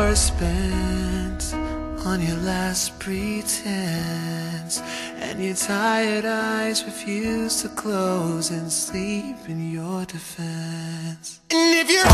Spent on your last pretense, and your tired eyes refuse to close and sleep in your defense. And if you're